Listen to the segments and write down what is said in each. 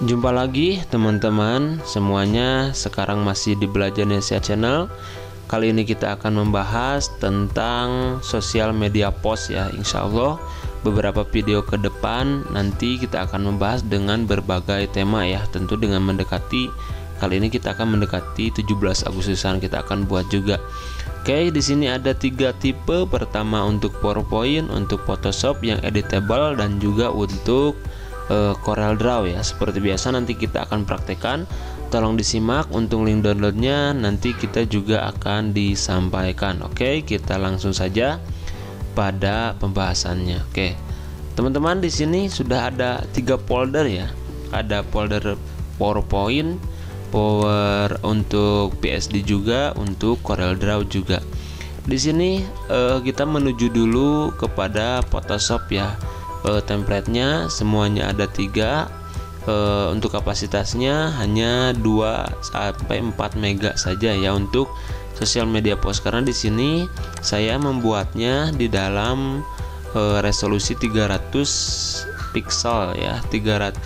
Jumpa lagi teman-teman. Semuanya sekarang masih di Belajar Indonesia Channel. Kali ini kita akan membahas tentang sosial media post ya Insya Allah. Beberapa video ke depan nanti kita akan membahas dengan berbagai tema ya Tentu dengan mendekati. Kali ini kita akan mendekati 17 Agustusan kita akan buat juga. Oke di sini ada tiga tipe. Pertama untuk PowerPoint untuk Photoshop yang editable dan juga untuk uh, Corel Draw ya. Seperti biasa nanti kita akan praktekkan tolong disimak untuk link downloadnya. Nanti kita juga akan disampaikan. Oke kita langsung saja pada pembahasannya. Oke teman-teman di sini sudah ada tiga folder ya. Ada folder PowerPoint Power untuk PSD juga untuk Corel Draw juga. Di sini uh, kita menuju dulu kepada Photoshop ya uh, templatenya semuanya ada tiga. Uh, untuk kapasitasnya hanya 2 sampai 4 mega saja ya untuk sosial media post karena di sini saya membuatnya di dalam uh, resolusi 300 pixel ya 300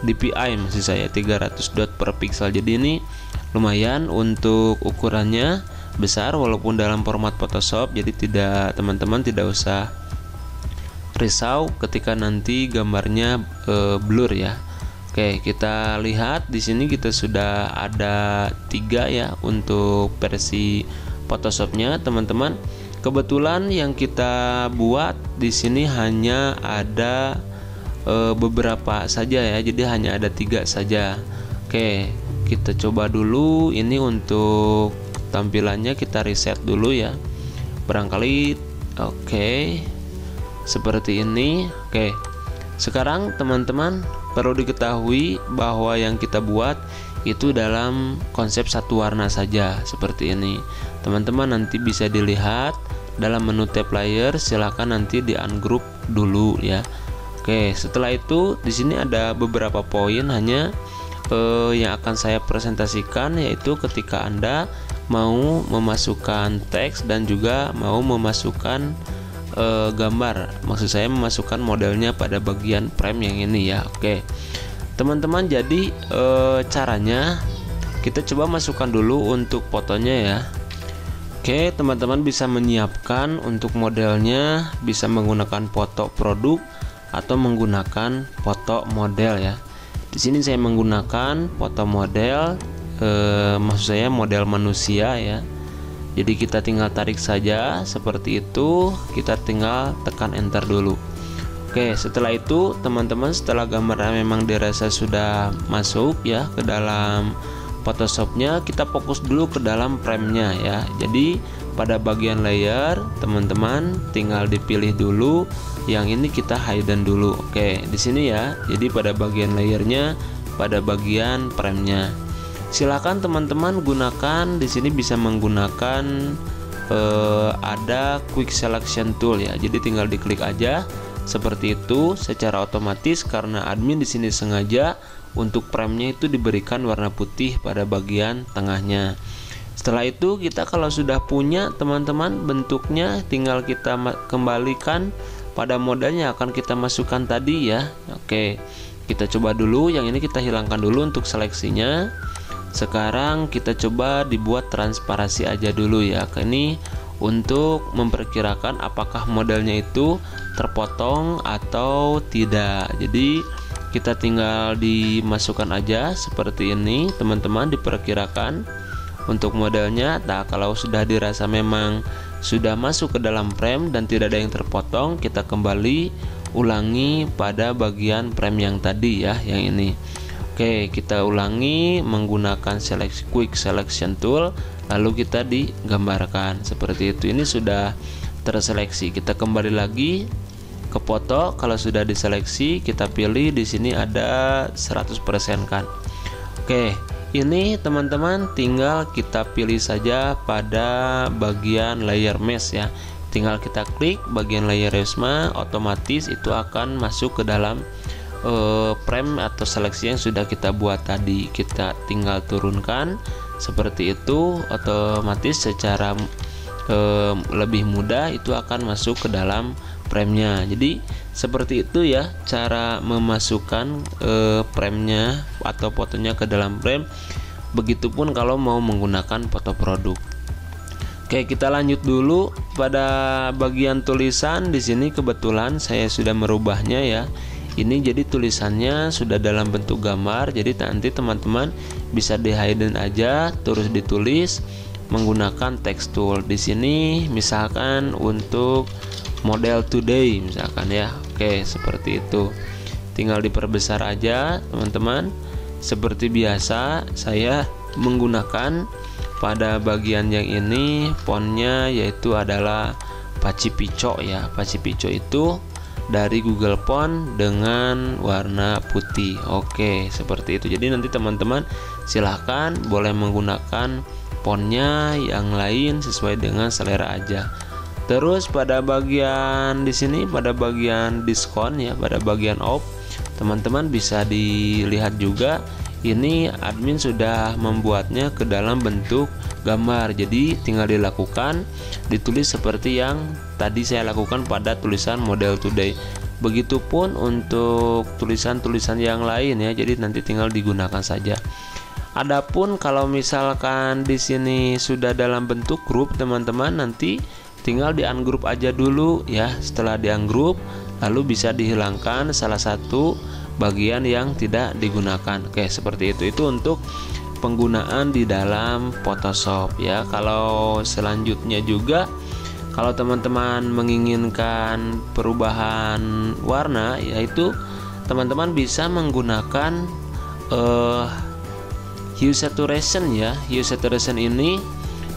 dpi maksud saya 300 dot per pixel jadi ini lumayan untuk ukurannya besar walaupun dalam format Photoshop. Jadi tidak teman-teman tidak usah risau ketika nanti gambarnya e, blur ya. Oke, kita lihat di sini kita sudah ada tiga ya untuk versi Photoshopnya, teman-teman. Kebetulan yang kita buat di sini hanya ada e, beberapa saja ya, jadi hanya ada tiga saja. Oke, kita coba dulu ini untuk tampilannya kita reset dulu ya. Barangkali oke seperti ini. Oke. Sekarang teman-teman perlu diketahui bahwa yang kita buat itu dalam konsep satu warna saja seperti ini. Teman-teman nanti bisa dilihat dalam menu tab layer silahkan nanti di ungroup dulu ya. Oke. Setelah itu di sini ada beberapa poin hanya eh, yang akan saya presentasikan yaitu ketika anda mau memasukkan teks dan juga mau memasukkan e, gambar. Maksud saya memasukkan modelnya pada bagian frame yang ini ya. Oke. Teman-teman jadi e, caranya kita coba masukkan dulu untuk fotonya ya. Oke teman-teman bisa menyiapkan untuk modelnya bisa menggunakan foto produk atau menggunakan foto model ya. Di sini saya menggunakan foto model eh, maksud saya model manusia ya jadi kita tinggal tarik saja seperti itu kita tinggal tekan enter dulu. Oke setelah itu teman-teman setelah gambar memang dirasa sudah masuk ya ke dalam Photoshopnya kita fokus dulu ke dalam framenya ya. Jadi pada bagian layer teman-teman tinggal dipilih dulu yang ini kita hidden dulu. Oke di sini ya. Jadi pada bagian layernya pada bagian framenya silakan teman-teman gunakan di sini bisa menggunakan eh, ada quick selection tool ya. Jadi tinggal diklik aja seperti itu secara otomatis karena admin di sini sengaja untuk frame-nya itu diberikan warna putih pada bagian tengahnya. Setelah itu kita kalau sudah punya teman-teman bentuknya tinggal kita kembalikan pada modalnya akan kita masukkan tadi ya. Oke kita coba dulu. Yang ini kita hilangkan dulu untuk seleksinya sekarang kita coba dibuat transparasi aja dulu ya ini untuk memperkirakan apakah modelnya itu terpotong atau tidak. Jadi kita tinggal dimasukkan aja seperti ini teman-teman diperkirakan untuk modelnya. Nah kalau sudah dirasa memang sudah masuk ke dalam frame dan tidak ada yang terpotong kita kembali ulangi pada bagian frame yang tadi ya yang ini Oke, kita ulangi menggunakan seleksi quick selection tool lalu kita digambarkan seperti itu. Ini sudah terseleksi. Kita kembali lagi ke foto. Kalau sudah diseleksi, kita pilih di sini ada 100% kan. Oke, ini teman-teman tinggal kita pilih saja pada bagian layer mesh ya. Tinggal kita klik bagian layer resma, otomatis itu akan masuk ke dalam uh, frame atau seleksi yang sudah kita buat tadi kita tinggal turunkan seperti itu otomatis secara uh, lebih mudah itu akan masuk ke dalam framenya jadi seperti itu ya cara memasukkan eh, frame-nya atau fotonya ke dalam frame begitupun kalau mau menggunakan foto produk. Oke, kita lanjut dulu. Pada bagian tulisan di sini kebetulan saya sudah merubahnya ya. Ini jadi tulisannya sudah dalam bentuk gambar, jadi nanti teman-teman bisa di hidden aja terus ditulis menggunakan tekstur. Di sini misalkan untuk model today misalkan ya. Oke, seperti itu. Tinggal diperbesar aja, teman-teman. Seperti biasa saya menggunakan pada bagian yang ini fontnya yaitu adalah Pacifico ya Pacifico itu dari Google Font dengan warna putih. Oke seperti itu. Jadi nanti teman-teman silahkan boleh menggunakan fontnya yang lain sesuai dengan selera aja. Terus pada bagian di sini pada bagian diskon ya pada bagian off teman-teman bisa dilihat juga ini admin sudah membuatnya ke dalam bentuk gambar jadi tinggal dilakukan ditulis seperti yang tadi saya lakukan pada tulisan model today begitupun untuk tulisan-tulisan yang lain ya jadi nanti tinggal digunakan saja adapun kalau misalkan di sini sudah dalam bentuk grup teman-teman nanti tinggal di ungroup aja dulu ya setelah di ungroup lalu bisa dihilangkan salah satu bagian yang tidak digunakan. Oke, seperti itu. Itu untuk penggunaan di dalam Photoshop ya. Kalau selanjutnya juga kalau teman-teman menginginkan perubahan warna yaitu teman-teman bisa menggunakan uh, hue saturation ya. Hue saturation ini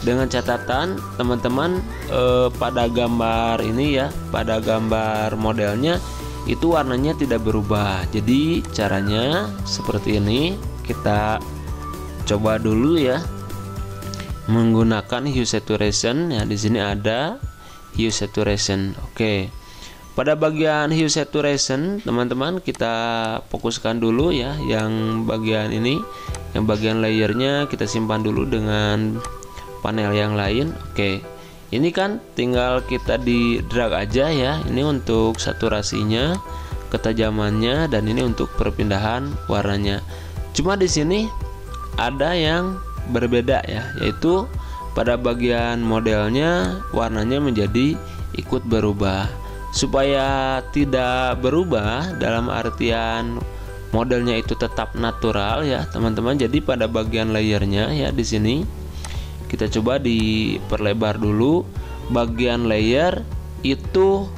dengan catatan teman-teman uh, pada gambar ini ya, pada gambar modelnya itu warnanya tidak berubah. Jadi caranya seperti ini. Kita coba dulu ya. Menggunakan hue saturation ya di sini ada hue saturation. Oke. Pada bagian hue saturation, teman-teman kita fokuskan dulu ya yang bagian ini. Yang bagian layernya kita simpan dulu dengan panel yang lain. Oke ini kan tinggal kita di drag aja ya ini untuk saturasinya ketajamannya dan ini untuk perpindahan warnanya cuma di sini ada yang berbeda ya yaitu pada bagian modelnya warnanya menjadi ikut berubah. Supaya tidak berubah dalam artian modelnya itu tetap natural ya teman-teman. Jadi pada bagian layernya ya di sini kita coba diperlebar dulu. Bagian layer itu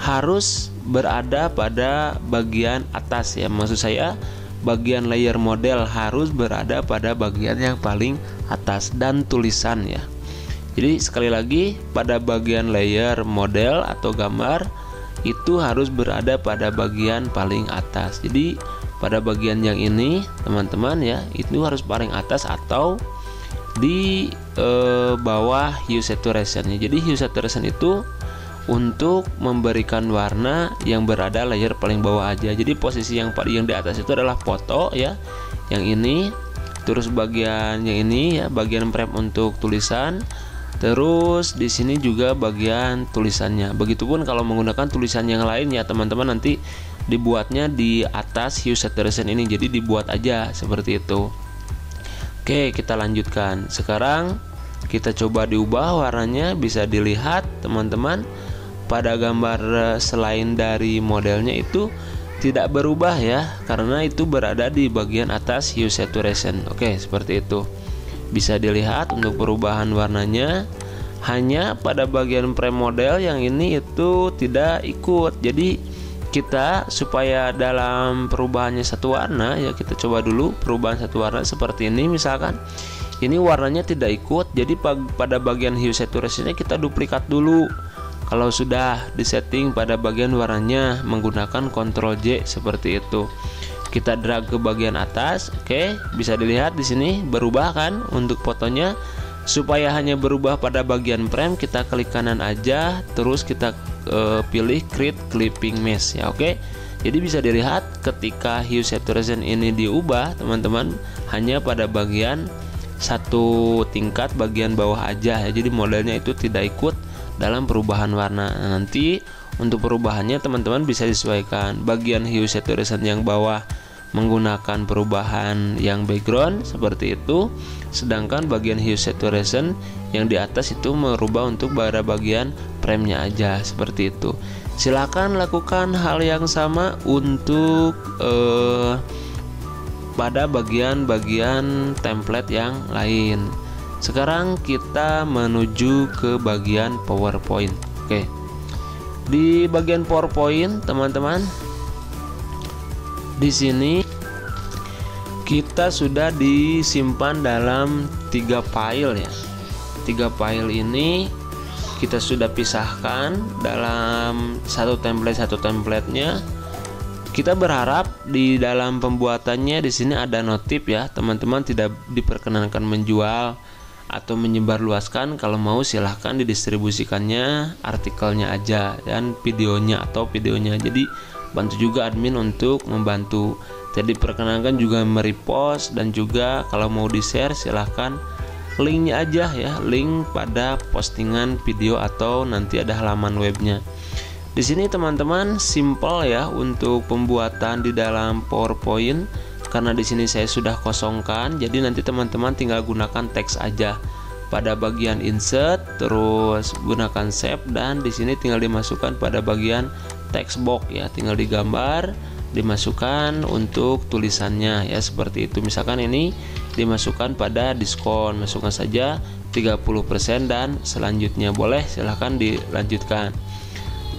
harus berada pada bagian atas ya maksud saya bagian layer model harus berada pada bagian yang paling atas dan tulisan ya jadi sekali lagi pada bagian layer model atau gambar itu harus berada pada bagian paling atas. Jadi pada bagian yang ini teman-teman ya itu harus paling atas atau di e, bawah hue saturation jadi hue saturation itu untuk memberikan warna yang berada layer paling bawah aja. Jadi posisi yang paling yang di atas itu adalah foto ya. Yang ini terus bagian yang ini ya bagian frame untuk tulisan. Terus di sini juga bagian tulisannya. Begitupun kalau menggunakan tulisan yang lain ya teman-teman nanti dibuatnya di atas hue saturation ini. Jadi dibuat aja seperti itu. Oke, kita lanjutkan. Sekarang kita coba diubah warnanya bisa dilihat teman-teman pada gambar eh, selain dari modelnya itu tidak berubah ya karena itu berada di bagian atas hue saturation. Oke, seperti itu. Bisa dilihat untuk perubahan warnanya hanya pada bagian frame model yang ini itu tidak ikut. Jadi kita supaya dalam perubahannya satu warna ya kita coba dulu perubahan satu warna seperti ini misalkan ini warnanya tidak ikut jadi pada bagian hue saturation kita duplikat dulu kalau sudah disetting pada bagian warnanya menggunakan Ctrl J seperti itu. Kita drag ke bagian atas oke? Bisa dilihat di sini berubah kan untuk fotonya? Supaya hanya berubah pada bagian frame kita klik kanan aja terus kita uh, pilih create clipping mesh ya oke? Okay? jadi bisa dilihat ketika hue saturation ini diubah teman-teman hanya pada bagian satu tingkat bagian bawah aja. Ya jadi modelnya itu tidak ikut dalam perubahan warna nanti untuk perubahannya teman-teman bisa disesuaikan. Bagian hue saturation yang bawah menggunakan perubahan yang background seperti itu sedangkan bagian hue saturation yang di atas itu merubah untuk pada bagian frame-nya aja seperti itu. Silakan lakukan hal yang sama untuk eh, pada bagian-bagian template yang lain sekarang kita menuju ke bagian PowerPoint. Oke. Di bagian PowerPoint teman-teman di sini kita sudah disimpan dalam tiga file ya. Tiga file ini kita sudah pisahkan dalam satu template satu templatenya. Kita berharap di dalam pembuatannya di sini ada notif ya teman-teman tidak diperkenankan menjual atau menyebarluaskan kalau mau silahkan didistribusikannya artikelnya aja dan videonya atau videonya. Jadi bantu juga admin untuk membantu. Jadi perkenalkan juga merepost dan juga kalau mau di share silahkan linknya aja ya. Link pada postingan video atau nanti ada halaman webnya. Di sini teman-teman simple ya untuk pembuatan di dalam PowerPoint karena di sini saya sudah kosongkan jadi nanti teman-teman tinggal gunakan teks aja. Pada bagian insert terus gunakan save dan di sini tinggal dimasukkan pada bagian text box ya. Tinggal digambar dimasukkan untuk tulisannya ya seperti itu. Misalkan ini dimasukkan pada diskon masukkan saja 30% dan selanjutnya boleh silahkan dilanjutkan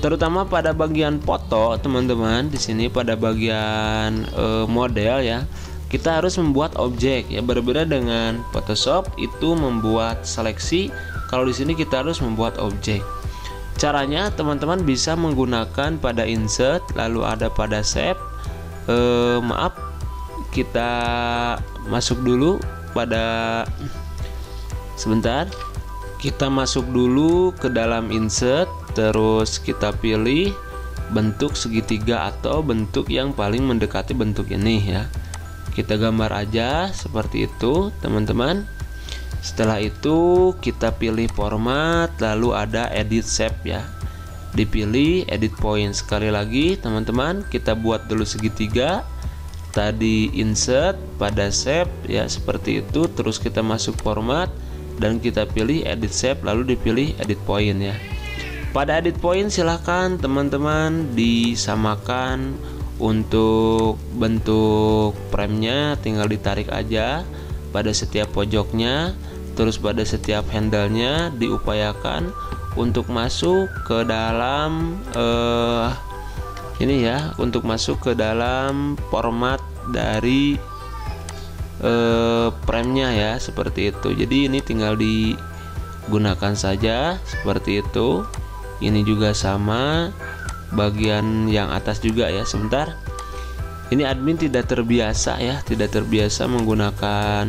terutama pada bagian foto teman-teman di sini pada bagian e, model ya kita harus membuat objek ya berbeda dengan Photoshop itu membuat seleksi kalau di sini kita harus membuat objek Caranya teman-teman bisa menggunakan pada insert lalu ada pada save. Eh, maaf kita masuk dulu pada sebentar. Kita masuk dulu ke dalam insert terus kita pilih bentuk segitiga atau bentuk yang paling mendekati bentuk ini ya. Kita gambar aja seperti itu, teman-teman. Setelah itu kita pilih format lalu ada edit shape ya. Dipilih edit point sekali lagi teman-teman kita buat dulu segitiga tadi insert pada shape ya seperti itu terus kita masuk format dan kita pilih edit shape lalu dipilih edit point ya pada edit point silahkan teman-teman disamakan untuk bentuk frame-nya. Tinggal ditarik aja pada setiap pojoknya terus pada setiap handle-nya diupayakan untuk masuk ke dalam uh, ini ya untuk masuk ke dalam format dari uh, frame-nya ya seperti itu. Jadi ini tinggal digunakan saja seperti itu ini juga sama bagian yang atas juga ya sebentar. Ini admin tidak terbiasa ya tidak terbiasa menggunakan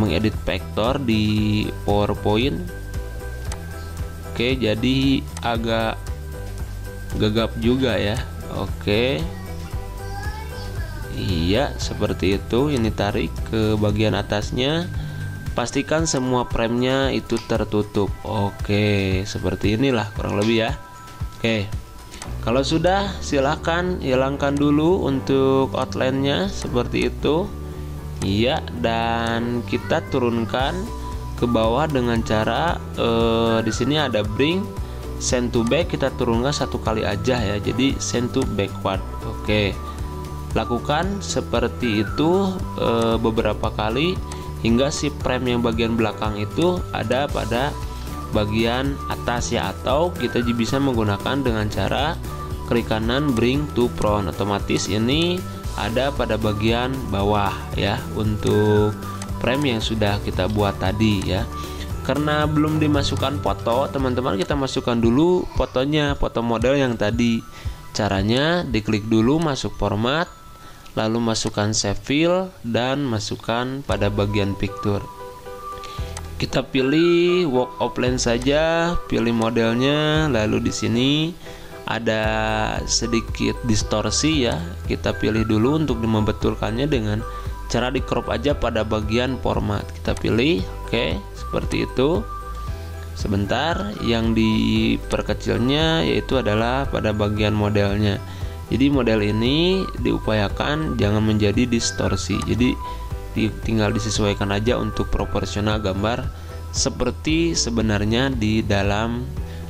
mengedit vektor di PowerPoint. Oke jadi agak gegap juga ya. Oke. Iya seperti itu. Ini tarik ke bagian atasnya pastikan semua framenya itu tertutup oke seperti inilah kurang lebih ya oke kalau sudah silahkan hilangkan dulu untuk outline-nya seperti itu Iya, dan kita turunkan ke bawah dengan cara uh, di sini ada bring send to back kita turunkan satu kali aja ya. Jadi send to backward. Oke. Lakukan seperti itu uh, beberapa kali hingga si frame yang bagian belakang itu ada pada bagian atas ya. Atau kita bisa menggunakan dengan cara klik kanan bring to front. Otomatis ini ada pada bagian bawah ya untuk frame yang sudah kita buat tadi ya. Karena belum dimasukkan foto teman-teman kita masukkan dulu fotonya foto model yang tadi. Caranya diklik dulu masuk format lalu masukkan save file dan masukkan pada bagian picture. Kita pilih work offline saja pilih modelnya. Lalu di sini ada sedikit distorsi ya. Kita pilih dulu untuk membetulkannya dengan cara di crop aja pada bagian format. Kita pilih oke okay, seperti itu. Sebentar yang diperkecilnya yaitu adalah pada bagian modelnya jadi model ini diupayakan jangan menjadi distorsi. Jadi tinggal disesuaikan aja untuk proporsional gambar seperti sebenarnya di dalam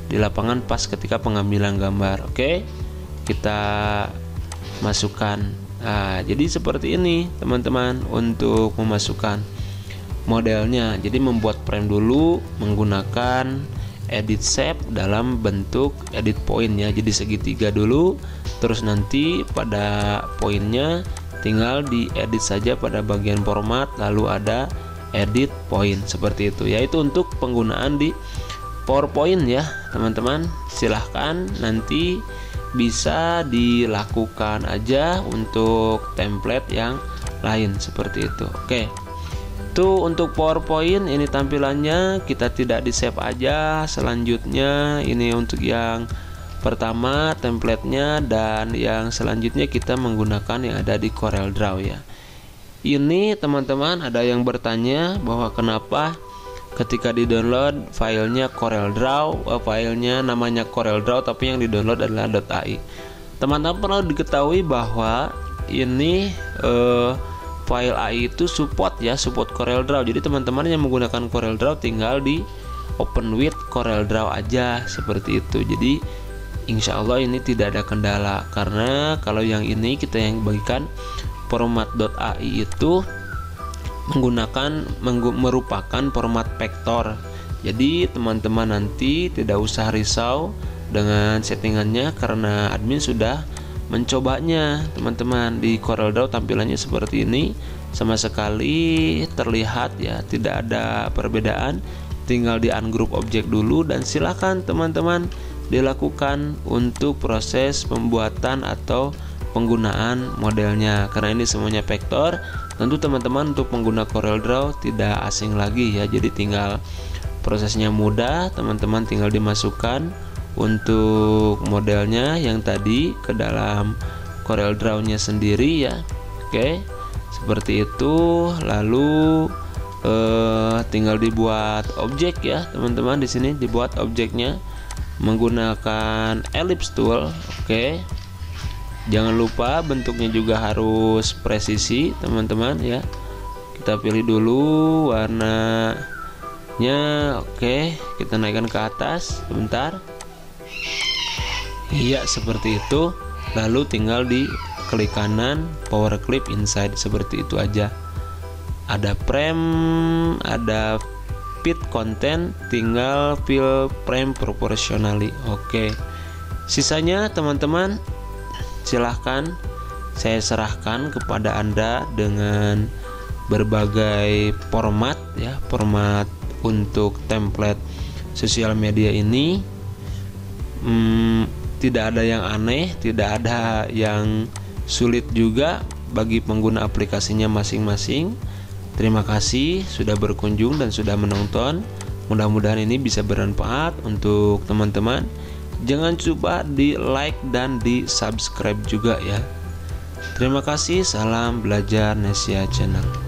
di lapangan pas ketika pengambilan gambar. Oke? Kita masukkan. Nah jadi seperti ini teman-teman untuk memasukkan modelnya. Jadi membuat frame dulu menggunakan edit shape dalam bentuk edit point ya jadi segitiga dulu terus nanti pada poinnya tinggal diedit saja pada bagian format lalu ada edit point. Seperti itu yaitu untuk penggunaan di PowerPoint ya teman-teman. Silahkan nanti bisa dilakukan aja untuk template yang lain. Seperti itu. Oke itu untuk PowerPoint ini tampilannya. Kita tidak di save aja. Selanjutnya ini untuk yang pertama templatenya. Dan yang selanjutnya kita menggunakan yang ada di Corel Draw ya. Ini teman-teman ada yang bertanya bahwa kenapa ketika di download filenya Corel Draw eh, filenya namanya Corel Draw tapi yang di download adalah .ai teman-teman perlu diketahui bahwa ini eh, file AI itu support ya support Corel Draw. Jadi teman-teman yang menggunakan Corel Draw tinggal di open with Corel Draw aja seperti itu. Jadi insya Allah ini tidak ada kendala. Karena kalau yang ini kita yang bagikan format.ai itu menggunakan merupakan format vektor. Jadi teman-teman nanti tidak usah risau dengan settingannya karena admin sudah mencobanya teman-teman. Di CorelDRAW tampilannya seperti ini. Sama sekali terlihat ya tidak ada perbedaan. Tinggal di ungroup objek dulu dan silakan teman-teman dilakukan untuk proses pembuatan atau penggunaan modelnya. Karena ini semuanya vektor. Tentu teman-teman untuk pengguna CorelDRAW tidak asing lagi ya. Jadi tinggal prosesnya mudah. Teman-teman tinggal dimasukkan untuk modelnya yang tadi ke dalam Corel Draw nya sendiri ya. Oke seperti itu. Lalu eh, tinggal dibuat objek ya teman-teman. Di sini dibuat objeknya menggunakan ellipse tool. Oke. Jangan lupa bentuknya juga harus presisi teman-teman ya. Kita pilih dulu warnanya. Oke kita naikkan ke atas sebentar Iya seperti itu. Lalu tinggal di klik kanan power clip inside seperti itu aja. Ada frame ada fit content tinggal fill frame proportionally. Oke. Sisanya teman-teman silahkan saya serahkan kepada anda dengan berbagai format ya format untuk template sosial media ini. Hmm, tidak ada yang aneh, tidak ada yang sulit juga bagi pengguna aplikasinya masing-masing. Terima kasih sudah berkunjung dan sudah menonton. Mudah-mudahan ini bisa bermanfaat untuk teman-teman. Jangan coba di like dan di subscribe juga ya. Terima kasih, salam belajar Nesia Channel.